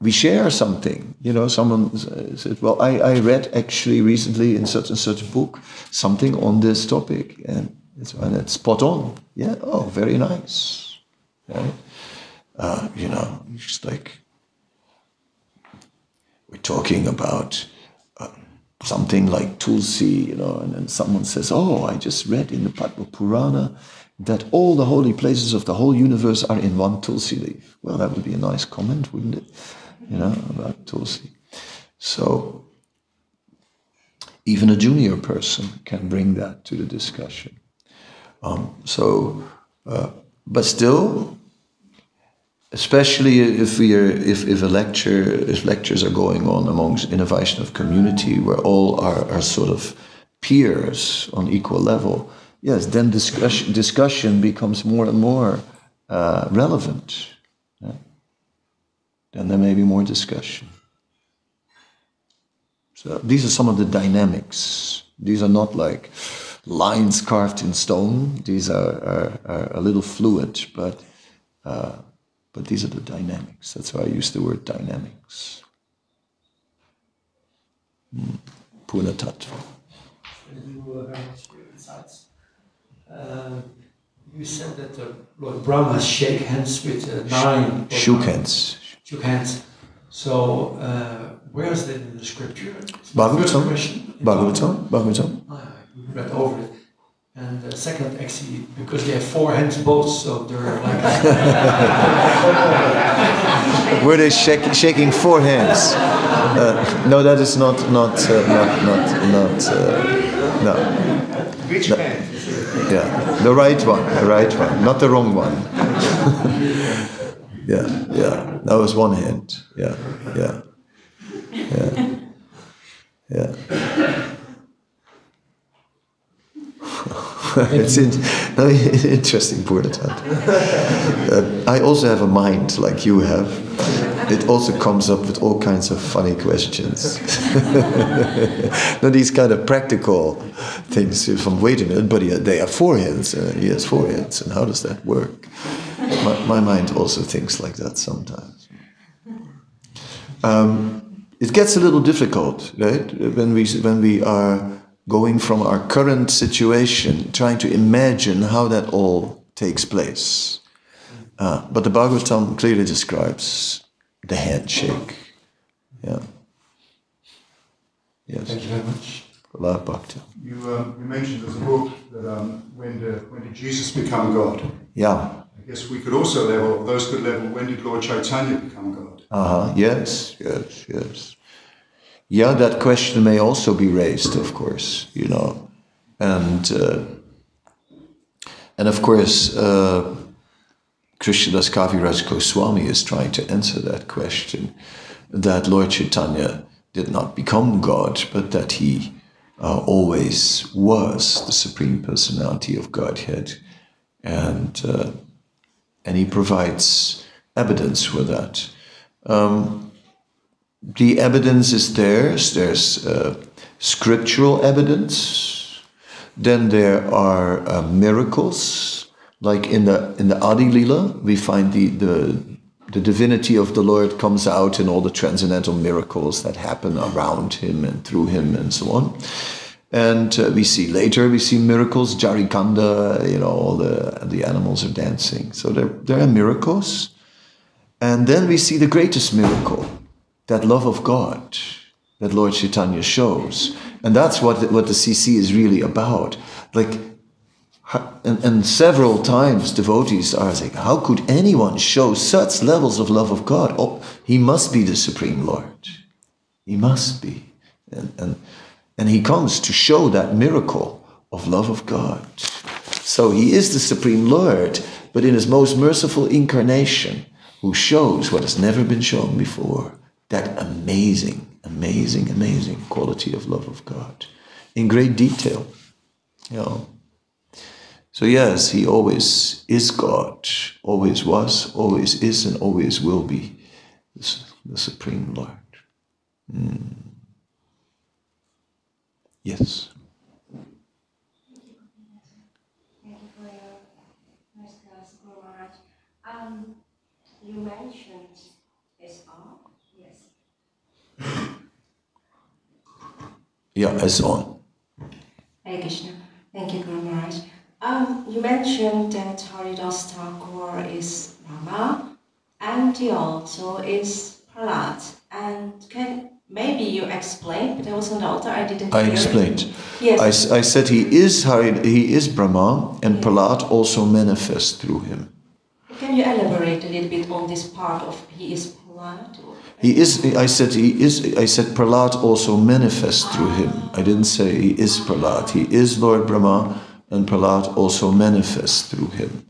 we share something. You know, someone said, Well, I, I read actually recently in such and such book something on this topic, and it's, and it's spot on. Yeah, oh, very nice. Uh, you know, it's like we're talking about uh, something like Tulsi, you know, and then someone says, Oh, I just read in the Padma Purana that all the holy places of the whole universe are in one Tulsi leaf. Well, that would be a nice comment, wouldn't it? You know, about Tulsi. So, even a junior person can bring that to the discussion. Um, so, uh, but still, especially if we are, if, if a lecture, if lectures are going on amongst in a Vaishnav community where all are, are sort of peers on equal level, yes, then discussion, discussion becomes more and more uh, relevant. Then there may be more discussion. So these are some of the dynamics. These are not like lines carved in stone. These are, are, are a little fluid, but uh, but these are the dynamics. That's why I use the word dynamics. Mm. Purna Tattva. Thank you very much for your insights. You said that uh, Lord Brahma shake hands with uh, nine. Shook hands. Shook hands. So uh, where is that in the scripture? It's my first Bhagavatam. Bhagavatam. Bhagavatam. I read over it. And uh, second, actually, because they have four hands both, so they're like. Were they shak- shaking four hands? Uh, no, that is not not uh, not not not. Uh, no. Which hand? Yeah, the right one, the right one, not the wrong one. yeah, yeah, that was one hand. Yeah, yeah, yeah, yeah. it's in, no, interesting, Purnatan. Uh, I also have a mind like you have. It also comes up with all kinds of funny questions. no, these kind of practical things from wait a minute, but they have four uh, he has four hands, and how does that work? My, my mind also thinks like that sometimes. Um, it gets a little difficult, right? When we when we are going from our current situation, trying to imagine how that all takes place. Uh, but the Bhagavatam clearly describes the handshake. Yeah. Yes. Thank you very much. Bhakti. You, um, you mentioned there's a book that um, when, did, when did Jesus become God? Yeah. Guess we could also level, those could level, when did Lord Chaitanya become God? Uh-huh. Yes, yes, yes. Yeah, that question may also be raised, of course, you know. And uh, and of course, uh, Krishnadas Kaviraj Goswami is trying to answer that question that Lord Chaitanya did not become God, but that he uh, always was the Supreme Personality of Godhead. And, uh, and he provides evidence for that. Um, the evidence is there. There's uh, scriptural evidence. Then there are uh, miracles, like in the in the Adi Lila, we find the, the the divinity of the Lord comes out in all the transcendental miracles that happen around him and through him and so on. And uh, we see later, we see miracles, Jharikhanda, you know, all the, the animals are dancing. So there, there are miracles. And then we see the greatest miracle, that love of God that Lord Chaitanya shows. And that's what the, what the CC is really about. Like, and, and several times devotees are saying, how could anyone show such levels of love of God? Oh, he must be the Supreme Lord. He must be. And, and, and he comes to show that miracle of love of God. So he is the Supreme Lord, but in his most merciful incarnation, who shows what has never been shown before that amazing, amazing, amazing quality of love of God in great detail. You know. So, yes, he always is God, always was, always is, and always will be the, the Supreme Lord. Mm. Yes. Thank you for your nice class, Guru Maharaj. Um, you Thank you for your nice class, Guru Maharaj. You mentioned SR. Yes. Yeah, as on. Hare Krishna. Thank you, Guru Maharaj. Um, you mentioned that Haridas Thakur is Rama and he also is Prahlad. And can maybe you explained, but I was on the altar, I didn't I hear it. explained. Yes. I said he is Hari, he is Brahma, and Prahlad also manifests through him. Can you elaborate a little bit on this part of he is Prahlad? He is. I said he is. I said Prahlad also manifests through him. I didn't say he is Prahlad. He is Lord Brahma, and Prahlad also manifests through him.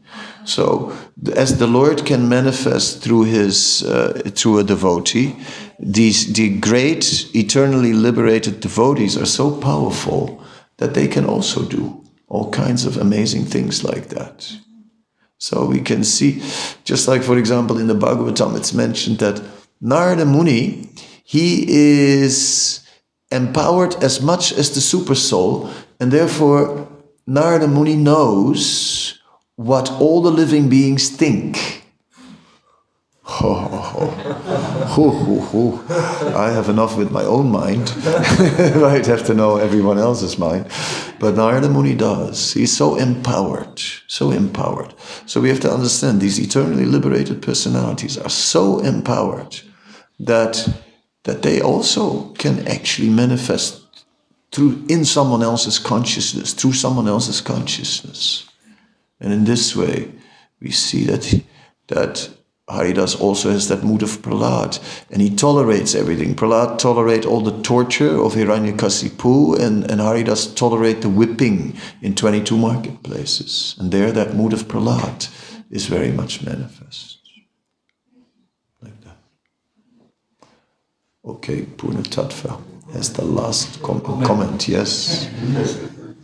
So, as the Lord can manifest through his uh, through a devotee, these the great eternally liberated devotees are so powerful that they can also do all kinds of amazing things like that. So we can see, just like for example in the Bhagavatam, it's mentioned that Narada Muni, he is empowered as much as the super soul, and therefore Narada Muni knows what all the living beings think. Ho, ho, ho. Ho, ho, ho. I have enough with my own mind. I'd have to know everyone else's mind. But Narada Muni does. He's so empowered, so empowered. So we have to understand these eternally liberated personalities are so empowered that, that they also can actually manifest through in someone else's consciousness, through someone else's consciousness. And in this way, we see that, that Haridas also has that mood of Prahlad, and he tolerates everything. Prahlad tolerate all the torture of Hiranyakasipu, and, and Haridas tolerate the whipping in 22 marketplaces. And there, that mood of Prahlad is very much manifest. Like that. Okay, Purna Tattva has the last com- comment. Yes,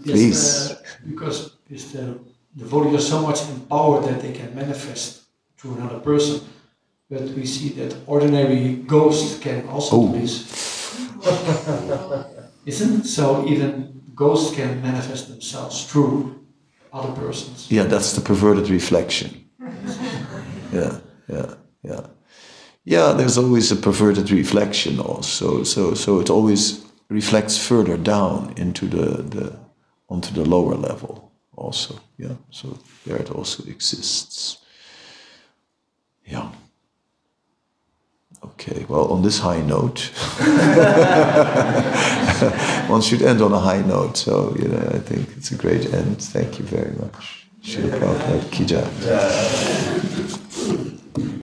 please. Yes, uh, because is the devotees are so much empowered that they can manifest to another person. But we see that ordinary ghosts can also Oh. do this. Isn't it? So even ghosts can manifest themselves through other persons. Yeah, that's the perverted reflection. Yeah, yeah, yeah. Yeah, there's always a perverted reflection also. So so it always reflects further down into the, the onto the lower level also. Yeah. So there it also exists. Yeah. Okay, well, on this high note, one should end on a high note. So, you know, I think it's a great end. Thank you very much. Srila Prabhupada Ki Jai.